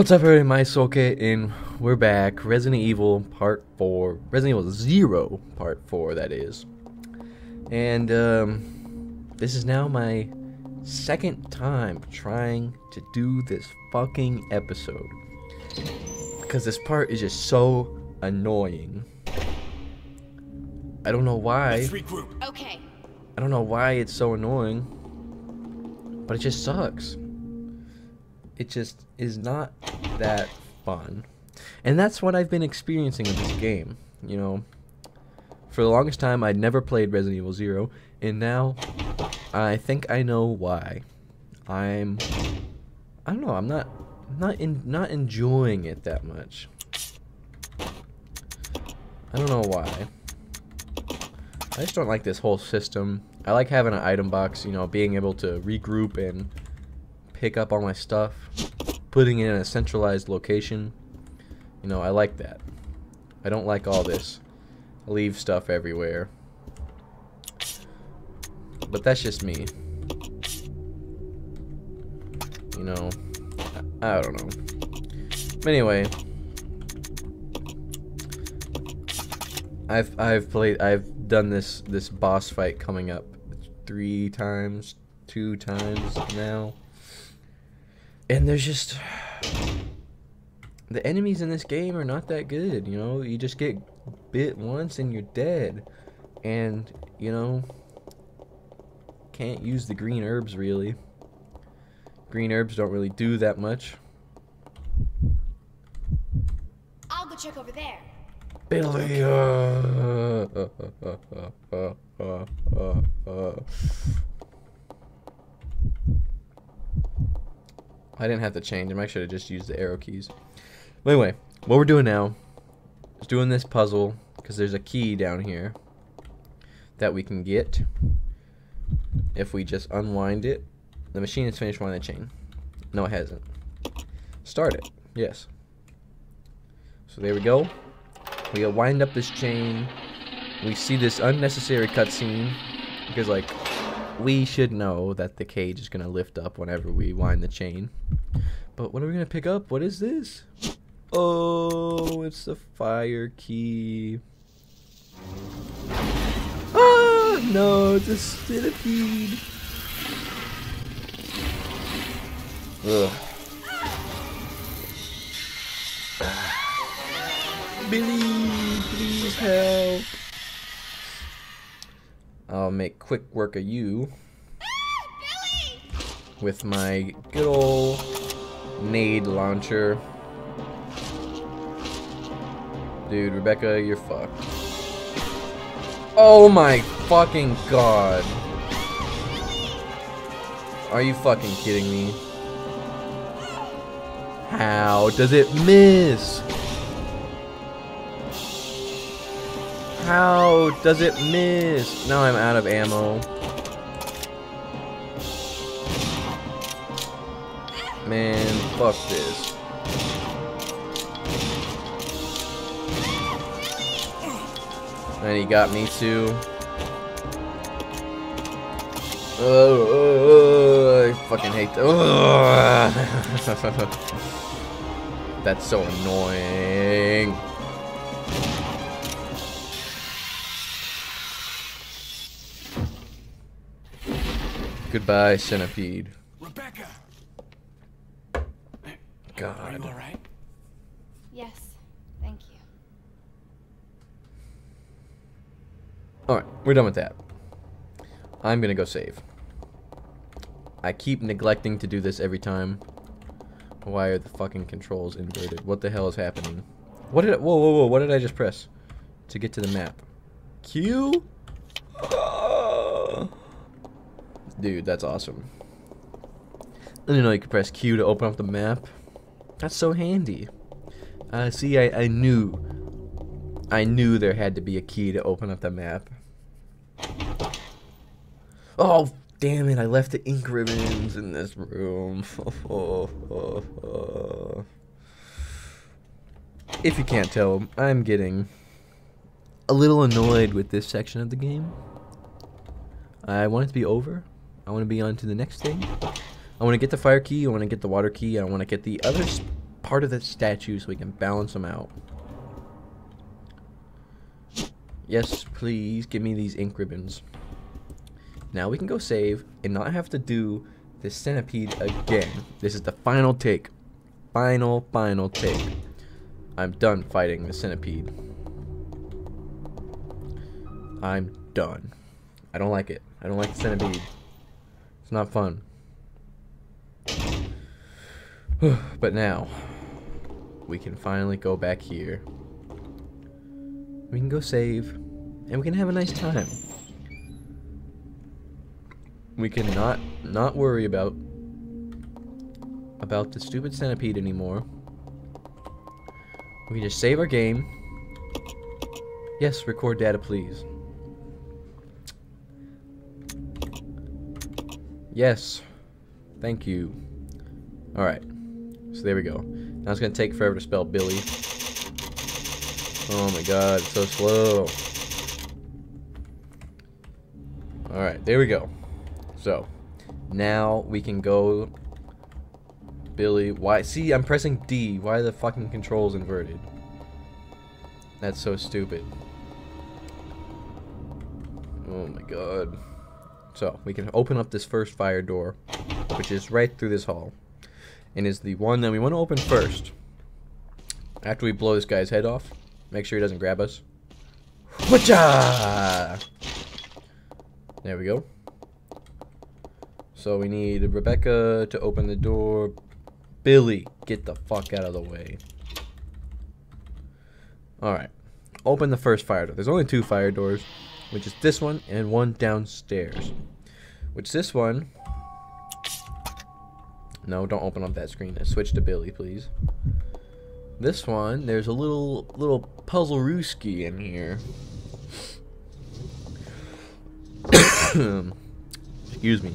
What's up, everybody? MySoulCat, and we're back. Resident Evil Part 4. Resident Evil 0 Part 4, that is. And, um, this is now my second time trying to do this fucking episode. Because this part is just so annoying. I don't know why. Let's regroup. Okay. I don't know why it's so annoying, but it just sucks. It just is not that fun. And that's what I've been experiencing with this game. You know, for the longest time, I'd never played Resident Evil 0, and now I think I know why. I'm, I don't know, I'm not, not in, not enjoying it that much. I don't know why. I just don't like this whole system. I like having an item box, you know, being able to regroup and pick up all my stuff, putting it in a centralized location. You know, I like that. I don't like all this. I leave stuff everywhere. But that's just me. You know, I, I don't know. But anyway, I've I've played I've done this this boss fight coming up three times, two times now. And there's just the enemies in this game are not that good, you know? You just get bit once and you're dead. And, you know, can't use the green herbs really. Green herbs don't really do that much. I'll go check over there. Billy. Uh, uh, uh, I didn't have to change them. I should have just used the arrow keys. But anyway, what we're doing now is doing this puzzle because there's a key down here that we can get if we just unwind it. The machine has finished winding the chain. No, it hasn't. Start it. Yes. So there we go. We wind up this chain. We see this unnecessary cutscene because, like, we should know that the cage is gonna lift up whenever we wind the chain. But what are we gonna pick up? What is this? Oh, it's the fire key. Ah, no, it's a centipede. Ugh. Billy, please help. I'll make quick work of you ah, with my good old nade launcher. Dude, Rebecca, you're fucked. Oh my fucking god. Are you fucking kidding me? How does it miss? How does it miss? Now I'm out of ammo. Man, fuck this. And he got me too. Oh, I fucking hate that. That's so annoying. Goodbye, centipede. Rebecca. God. Are you all right? Yes, thank you. Alright, we're done with that. I'm gonna go save. I keep neglecting to do this every time. Why are the fucking controls inverted? What the hell is happening? What did I, whoa whoa whoa, what did I just press? To get to the map. Q? Dude, that's awesome. I didn't know you could press Q to open up the map. That's so handy. Uh, see, I, I knew. I knew there had to be a key to open up the map. Oh, damn it, I left the ink ribbons in this room. if you can't tell, I'm getting a little annoyed with this section of the game. I want it to be over. I want to be on to the next thing. I want to get the fire key. I want to get the water key. I want to get the other part of the statue so we can balance them out. Yes, please give me these ink ribbons. Now we can go save and not have to do this centipede again. This is the final take. Final, final take. I'm done fighting the centipede. I'm done. I don't like it. I don't like the centipede. It's not fun. but now, we can finally go back here. We can go save, and we can have a nice time. We can not not worry about about the stupid centipede anymore. We can just save our game. Yes, record data, please. Yes. Thank you. Alright. So there we go. Now it's going to take forever to spell Billy. Oh my god, so slow. Alright, there we go. So, now we can go... Billy, why? See, I'm pressing D. Why are the fucking controls inverted? That's so stupid. Oh my god. So, we can open up this first fire door, which is right through this hall. And is the one that we want to open first. After we blow this guy's head off, make sure he doesn't grab us. Whatcha! There we go. So we need Rebecca to open the door. Billy, get the fuck out of the way. Alright. Open the first fire door. There's only two fire doors, which is this one and one downstairs. Which this one... No, don't open up that screen. Switch to Billy, please. This one, there's a little little puzzle rooski in here. Excuse me.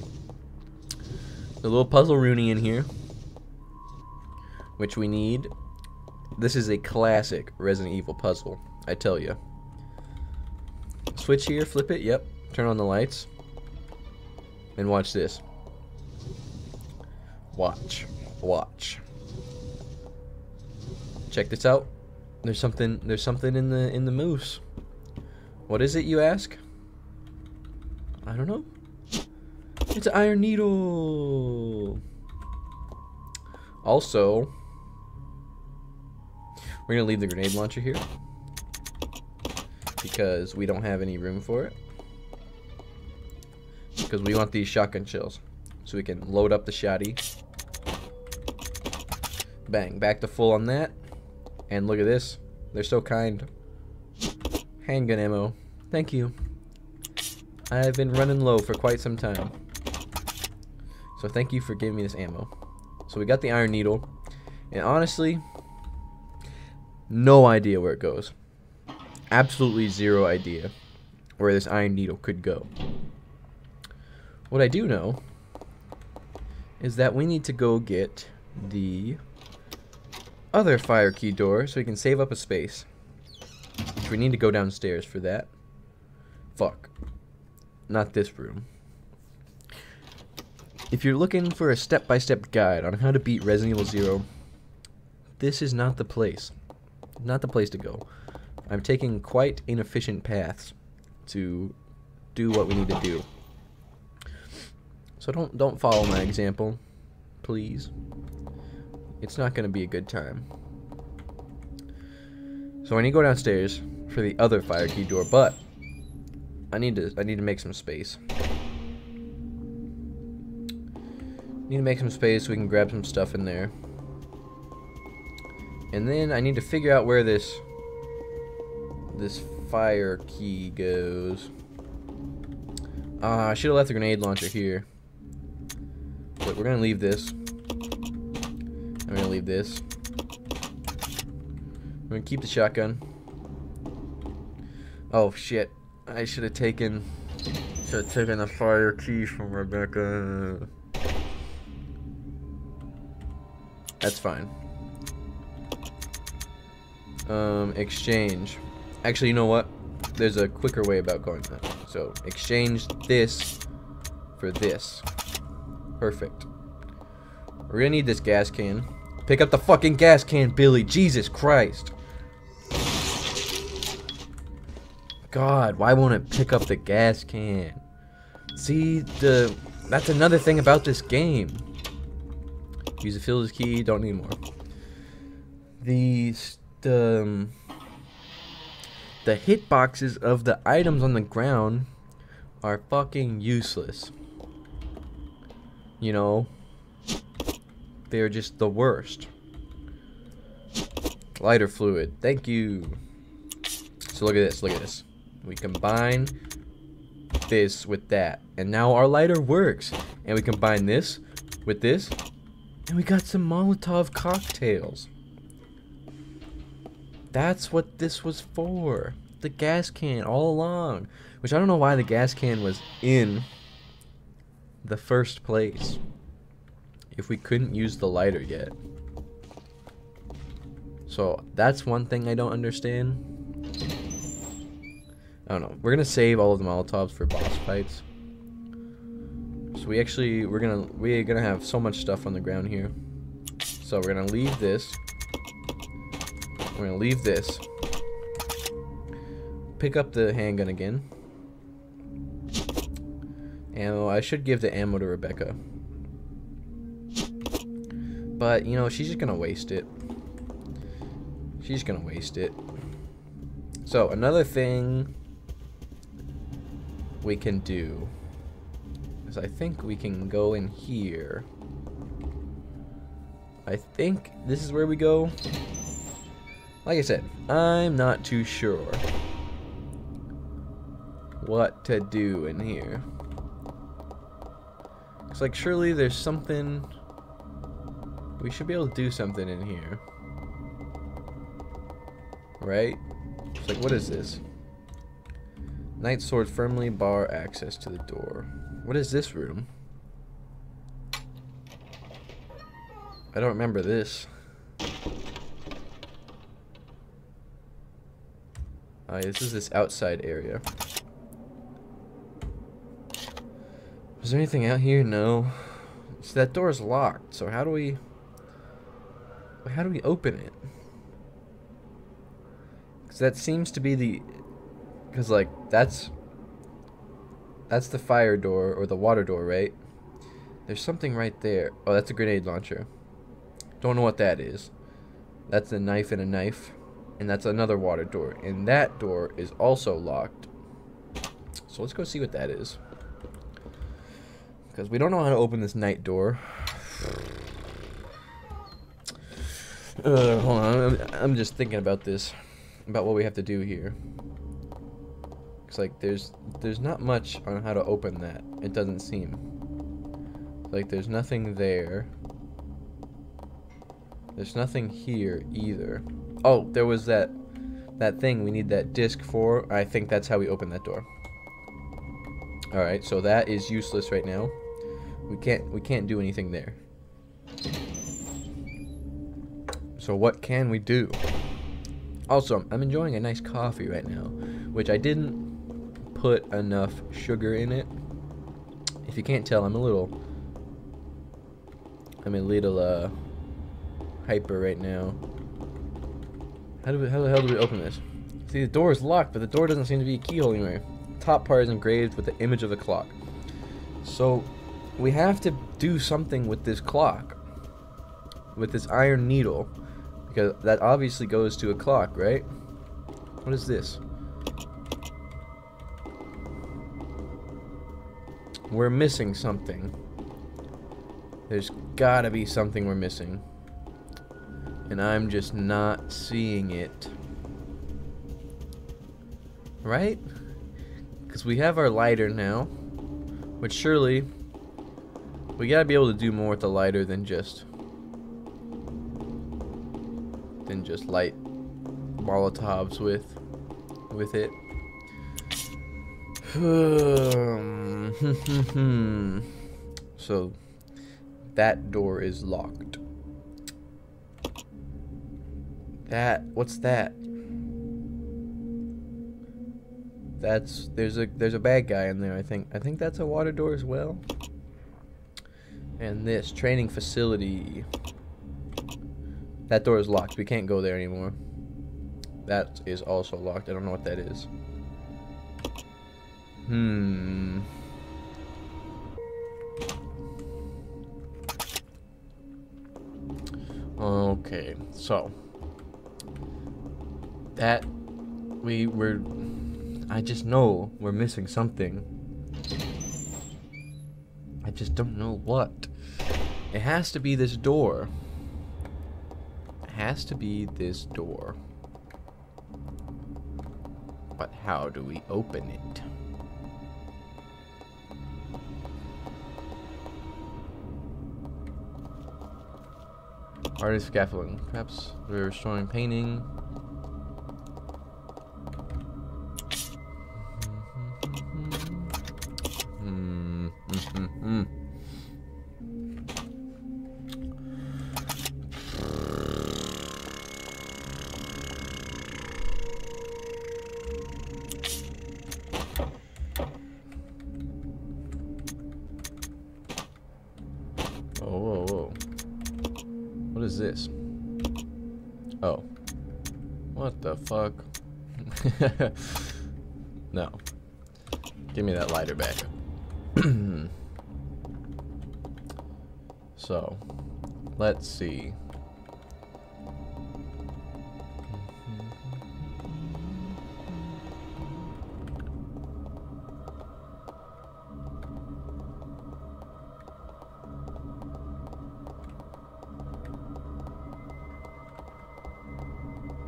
A little puzzle Rooney in here, which we need. This is a classic Resident Evil puzzle, I tell you. Switch here, flip it, yep. Turn on the lights. And watch this. Watch. Watch. Check this out. There's something there's something in the in the moose. What is it you ask? I don't know. It's an iron needle. Also, we're gonna leave the grenade launcher here because we don't have any room for it. Because we want these shotgun shells, so we can load up the shotty. Bang, back to full on that. And look at this, they're so kind. Handgun ammo, thank you. I've been running low for quite some time. So thank you for giving me this ammo. So we got the iron needle. And honestly, no idea where it goes. Absolutely zero idea where this iron needle could go. What I do know is that we need to go get the other fire key door so we can save up a space. We need to go downstairs for that. Fuck. Not this room. If you're looking for a step-by-step -step guide on how to beat Resident Evil 0, this is not the place. Not the place to go. I'm taking quite inefficient paths to do what we need to do. So don't don't follow my example, please. It's not going to be a good time. So I need to go downstairs for the other fire key door, but I need to I need to make some space. Need to make some space so we can grab some stuff in there. And then I need to figure out where this this fire key goes. Uh, I should have left the grenade launcher here. But we're gonna leave this. I'm gonna leave this. I'm gonna keep the shotgun. Oh shit. I should have taken should have taken the fire key from Rebecca. That's fine. Um, exchange. Actually, you know what? There's a quicker way about going that. So, exchange this for this. Perfect. We're gonna need this gas can. Pick up the fucking gas can, Billy. Jesus Christ. God, why won't it pick up the gas can? See, the that's another thing about this game. Use the fielder's key, don't need more. The, the, um, the hitboxes of the items on the ground are fucking useless. You know, they're just the worst. Lighter fluid, thank you. So look at this, look at this. We combine this with that. And now our lighter works. And we combine this with this. And we got some Molotov cocktails. That's what this was for. The gas can all along. Which I don't know why the gas can was in the first place. If we couldn't use the lighter yet. So that's one thing I don't understand. I don't know. We're gonna save all of the Molotovs for boss fights. So we actually we're gonna we're gonna have so much stuff on the ground here. So we're gonna leave this. We're gonna leave this. Pick up the handgun again. Ammo. I should give the ammo to Rebecca. But, you know, she's just gonna waste it. She's gonna waste it. So, another thing we can do is I think we can go in here. I think this is where we go. Like I said, I'm not too sure what to do in here. It's like surely there's something we should be able to do something in here. Right? It's like what is this? Knight sword firmly bar access to the door. What is this room? I don't remember this. Uh, this is this outside area. Is there anything out here? No. So that door is locked. So how do we... How do we open it? Because that seems to be the because, like, that's... That's the fire door, or the water door, right? There's something right there. Oh, that's a grenade launcher. Don't know what that is. That's a knife and a knife. And that's another water door. And that door is also locked. So let's go see what that is. Because we don't know how to open this knight door. Uh, hold on, I'm, I'm just thinking about this. About what we have to do here. It's like there's there's not much on how to open that. It doesn't seem. Like there's nothing there. There's nothing here either. Oh, there was that that thing we need that disc for. I think that's how we open that door. Alright, so that is useless right now. We can't we can't do anything there. So what can we do? Also, I'm enjoying a nice coffee right now, which I didn't put enough sugar in it. If you can't tell, I'm a little I'm a little uh hyper right now. How do we, how the hell do we open this? See, the door is locked, but the door doesn't seem to be a keyhole anywhere. top part is engraved with the image of a clock. So, we have to do something with this clock. With this iron needle. Because that obviously goes to a clock, right? What is this? We're missing something. There's gotta be something we're missing. And I'm just not seeing it. Right? Because we have our lighter now. Which surely... We gotta be able to do more with the lighter than just... Than just light Molotovs with... With it. so that door is locked. That what's that? That's there's a there's a bad guy in there, I think. I think that's a water door as well. And this training facility. That door is locked. We can't go there anymore. That is also locked. I don't know what that is. Hmm. Okay, so that we were I just know we're missing something. I just don't know what. It has to be this door. It has to be this door. But how do we open it? Artist scaffolding. Perhaps we're restoring painting. no. Give me that lighter back. so, let's see.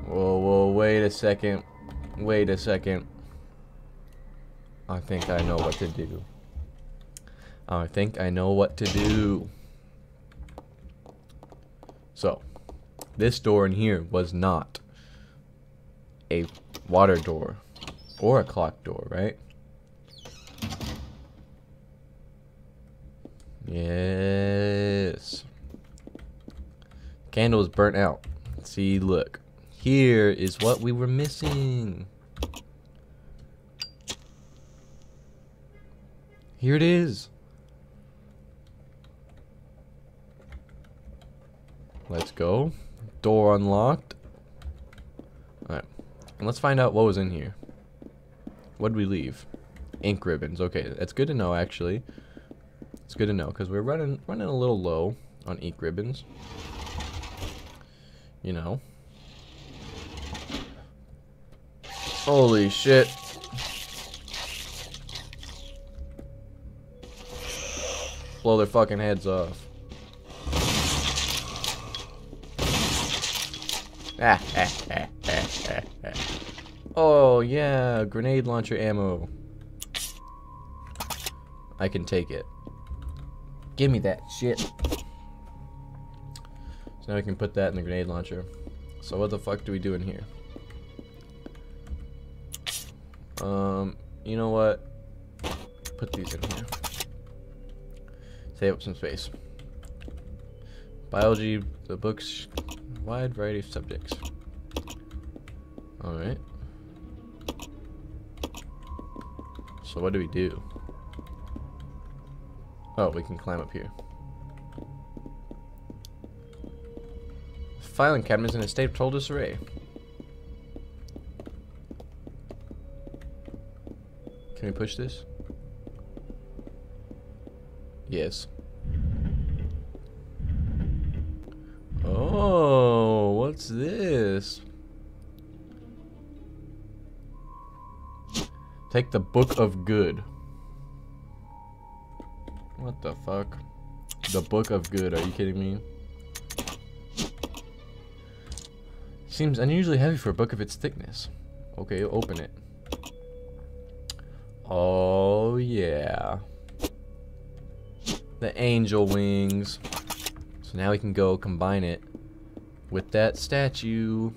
Whoa, whoa, wait a second. Wait a second. I think I know what to do. I think I know what to do. So, this door in here was not a water door or a clock door, right? Yes. Candle is burnt out. See, look. Here is what we were missing. Here it is. Let's go. Door unlocked. Alright. And let's find out what was in here. What did we leave? Ink ribbons. Okay, that's good to know actually. It's good to know because we're running running a little low on ink ribbons. You know. Holy shit. Blow their fucking heads off. Oh, yeah, grenade launcher ammo. I can take it. Give me that shit. So now we can put that in the grenade launcher. So what the fuck do we do in here? Um, you know what? Put these in here. Save up some space. Biology, the books, wide variety of subjects. Alright. So what do we do? Oh, we can climb up here. Filing cabinet is in a state of total disarray. Can we push this? Yes. Oh, what's this? Take the Book of Good. What the fuck? The Book of Good, are you kidding me? Seems unusually heavy for a book of its thickness. Okay, open it. Oh, yeah. The angel wings. So now we can go combine it with that statue.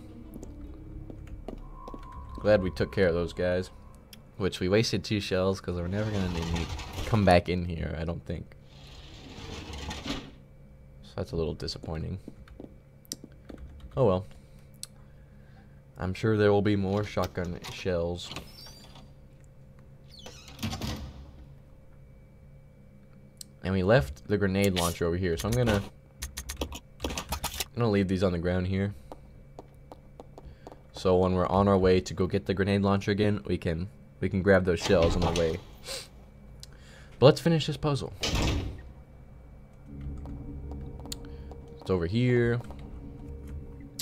Glad we took care of those guys. Which we wasted two shells because we're never going to come back in here, I don't think. So that's a little disappointing. Oh well. I'm sure there will be more shotgun shells. And we left the grenade launcher over here, so I'm gonna I'm gonna leave these on the ground here. So when we're on our way to go get the grenade launcher again, we can we can grab those shells on the way. But let's finish this puzzle. It's over here.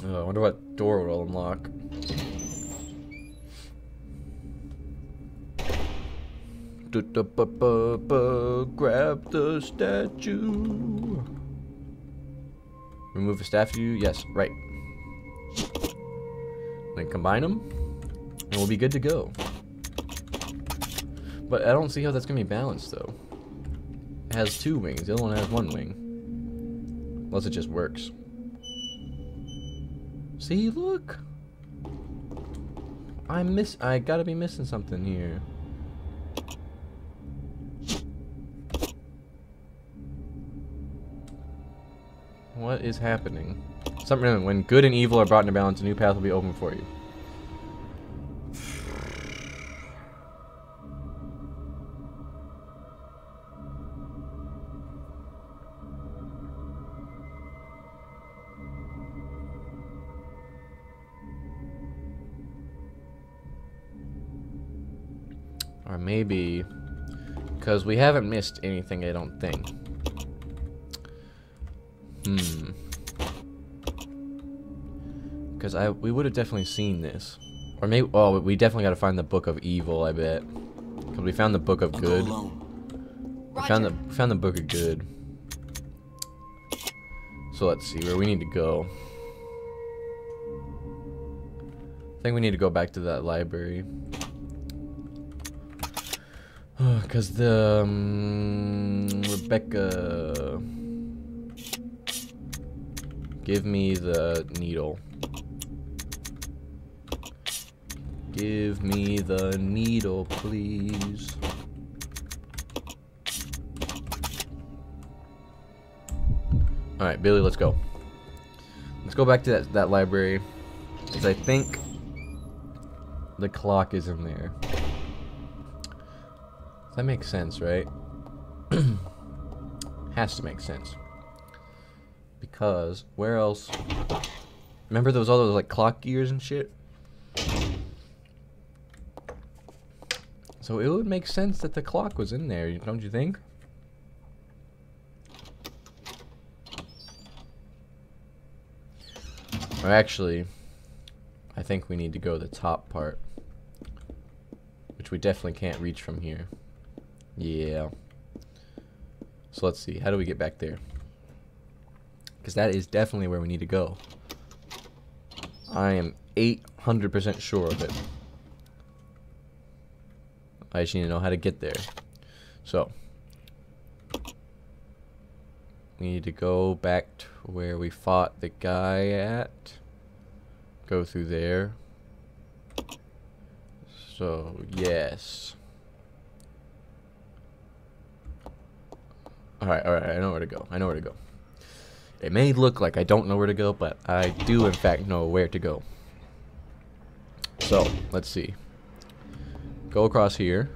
Oh, I wonder what door will unlock. Grab the statue. Remove the statue. Yes, right. Then combine them, and we'll be good to go. But I don't see how that's gonna be balanced though. It has two wings. The other one has one wing. Unless it just works. See, look. I miss. I gotta be missing something here. What is happening? Something when good and evil are brought into balance, a new path will be open for you. Or maybe because we haven't missed anything, I don't think. Hmm. Because I we would have definitely seen this. Or maybe, oh, we definitely got to find the Book of Evil, I bet. Because we found the Book of I'll Good. We found the, we found the Book of Good. So let's see where we need to go. I think we need to go back to that library. Because the um, Rebecca, give me the needle. Give me the needle, please. All right, Billy, let's go. Let's go back to that that library, because I think the clock is in there. That makes sense, right? Has to make sense. Because where else? Remember those those like clock gears and shit? So it would make sense that the clock was in there, don't you think? Or actually, I think we need to go the top part. Which we definitely can't reach from here. Yeah. So let's see. How do we get back there? Because that is definitely where we need to go. I am 800% sure of it. I just need to know how to get there. So. We need to go back to where we fought the guy at. Go through there. So, yes. Alright, alright, I know where to go. I know where to go. It may look like I don't know where to go, but I do in fact know where to go. So, let's see. Go across here.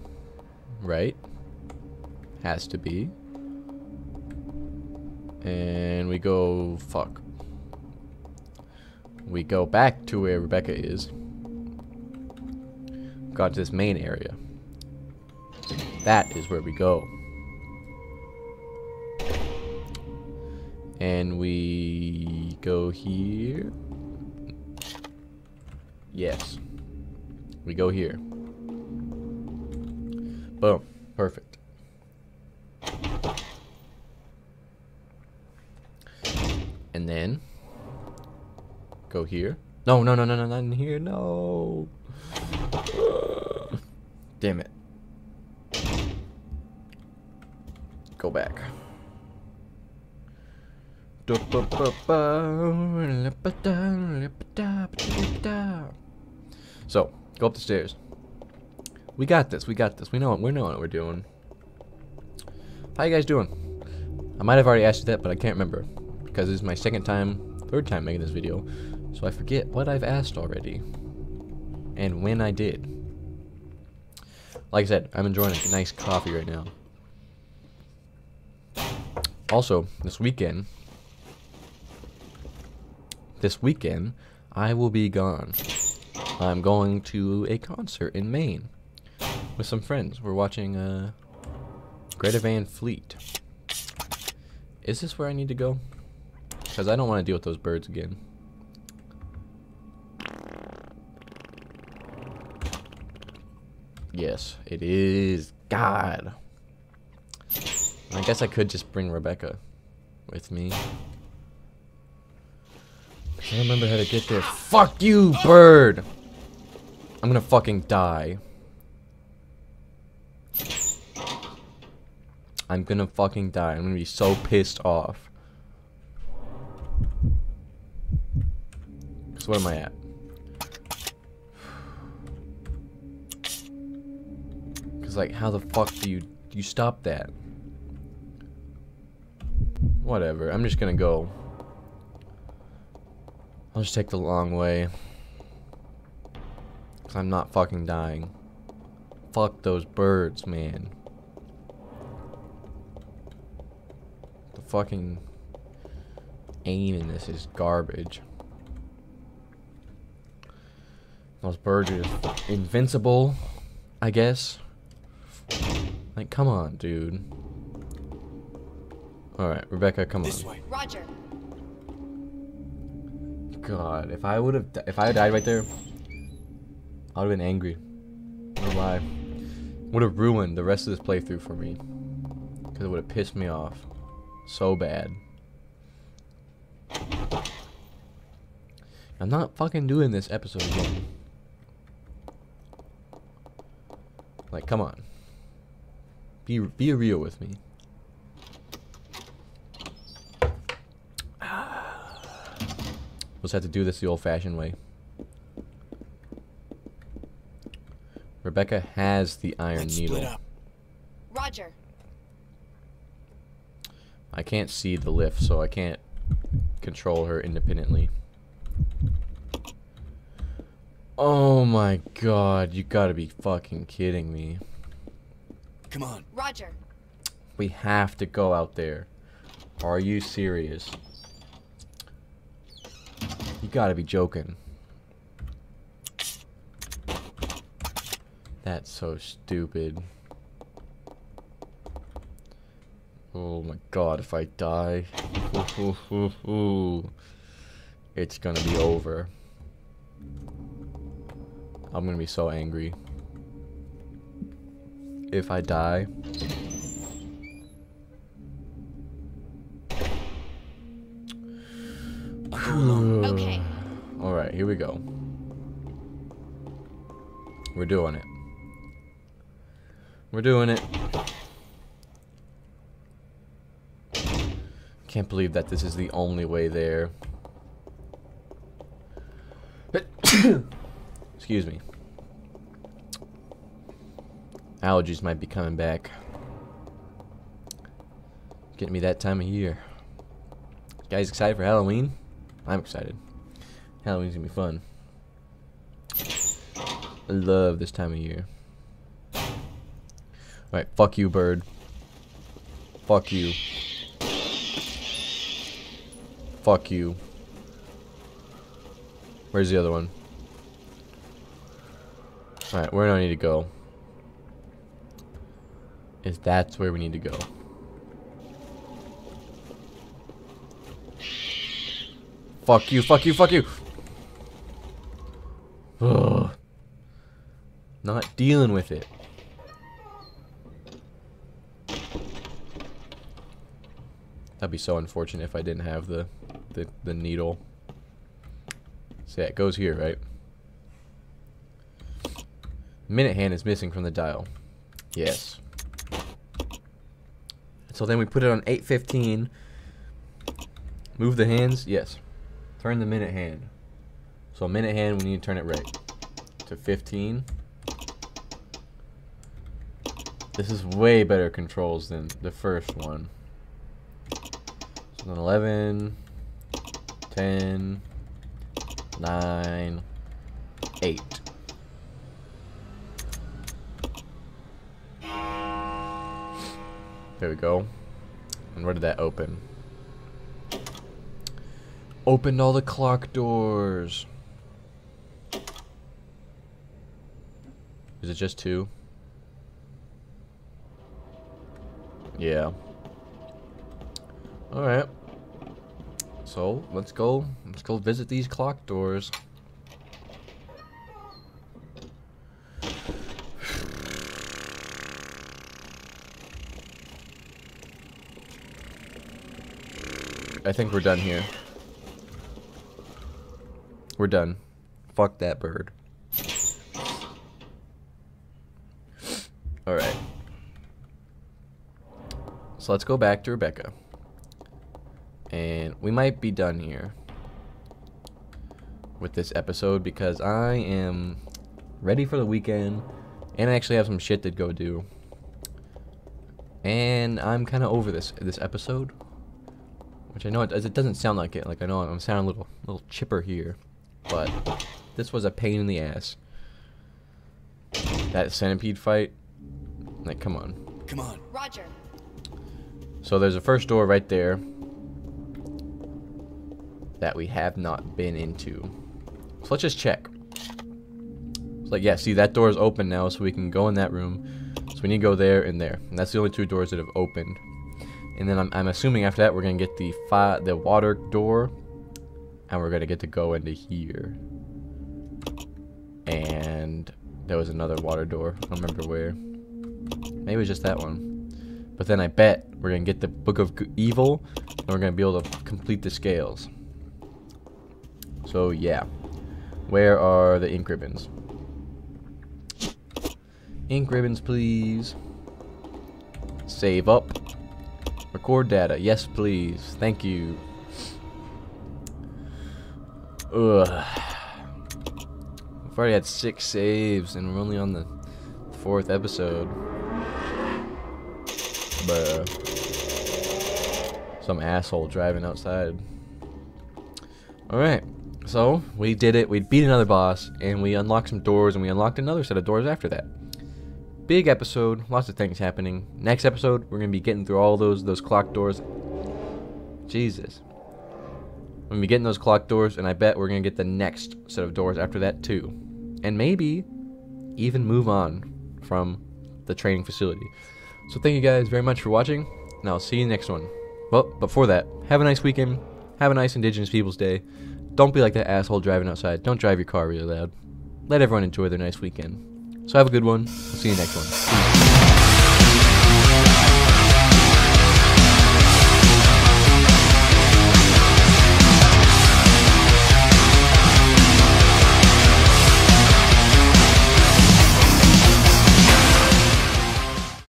Right. Has to be. And we go, fuck. We go back to where Rebecca is. Got to this main area. That is where we go. And we go here. Yes. We go here. Boom. Perfect. And then go here. No, no, no, no, no, not in here. No. Damn it. Go back. So, go up the stairs. We got this. We got this. We know it. We know what we're doing. How you guys doing? I might have already asked you that, but I can't remember because this is my second time, third time making this video, so I forget what I've asked already and when I did. Like I said, I'm enjoying a nice coffee right now. Also, this weekend, this weekend, I will be gone. I'm going to a concert in Maine with some friends. We're watching uh, Greta Van Fleet. Is this where I need to go? Because I don't want to deal with those birds again. Yes, it is. God. I guess I could just bring Rebecca with me. I don't remember how to get there. Fuck you, bird! I'm gonna fucking die. I'm gonna fucking die. I'm gonna be so pissed off. So where am I at? Cause like, how the fuck do you you stop that? Whatever. I'm just gonna go. I'll just take the long way. Cause I'm not fucking dying. Fuck those birds, man. The fucking aim in this is garbage. Those birds are just invincible, I guess. Like, come on, dude. Alright, Rebecca, come This on. way. Roger. God, if I would have, if I died right there, I would have been angry. No lie. Would have ruined the rest of this playthrough for me. Because it would have pissed me off. So bad. I'm not fucking doing this episode again. Like, come on. Be be real with me. We'll just have to do this the old-fashioned way. Rebecca has the iron Let's needle. Roger. I can't see the lift, so I can't control her independently. Oh my god, you gotta be fucking kidding me. Come on. Roger. We have to go out there. Are you serious? Gotta be joking. That's so stupid. Oh my god, if I die. it's gonna be over. I'm gonna be so angry. If I die. Okay. Alright, here we go. We're doing it. We're doing it. Can't believe that this is the only way there. Excuse me. Allergies might be coming back. Getting me that time of year. Guys excited for Halloween? I'm excited. Halloween's gonna be fun. I love this time of year. Alright, fuck you, bird. Fuck you. Fuck you. Where's the other one? Alright, where do I need to go? Is that's where we need to go. Fuck you, fuck you, fuck you! Ugh. Not dealing with it. That'd be so unfortunate if I didn't have the the, the needle. So yeah, it goes here, right? Minute hand is missing from the dial. Yes. So then we put it on 815. Move the hands? Yes. Turn the minute hand. So a minute hand, we need to turn it right. To 15. This is way better controls than the first one. So then 11, 10, 9, 8. There we go. And where did that open? Opened all the clock doors. Is it just two? Yeah. Alright. So, let's go. Let's go visit these clock doors. I think we're done here. We're done. Fuck that bird. Alright. So let's go back to Rebecca. And we might be done here with this episode because I am ready for the weekend and I actually have some shit to go do. And I'm kind of over this this episode, which I know it, it doesn't sound like it. Like I know I'm sounding a little little chipper here, but this was a pain in the ass. That centipede fight, like come on. Come on. Roger. So there's a first door right there that we have not been into. So let's just check. It's like, yeah, see, that door is open now, so we can go in that room. So we need to go there and there. And that's the only two doors that have opened. And then I'm, I'm assuming after that, we're going to get the fi the water door. And we're to get to go into here. And there was another water door. I don't remember where. Maybe it was just that one. But then I bet we're to get the Book of Evil. And we're to be able to complete the scales. So, yeah. Where are the ink ribbons? Ink ribbons, please. Save up. Record data. Yes, please. Thank you. Ugh. I've already had six saves, and we're only on the fourth episode. Bruh. Some asshole driving outside. Alright. So, we did it. We beat another boss, and we unlocked some doors, and we unlocked another set of doors after that. Big episode, lots of things happening. Next episode, we're gonna be getting through all those those clock doors. Jesus. We're gonna be getting those clock doors, and I bet we're gonna get the next set of doors after that too. And maybe even move on from the training facility. So thank you guys very much for watching, and I'll see you next one. Well, before that, have a nice weekend. Have a nice Indigenous Peoples Day. Don't be like that asshole driving outside. Don't drive your car really loud. Let everyone enjoy their nice weekend. So have a good one. I'll see you next one.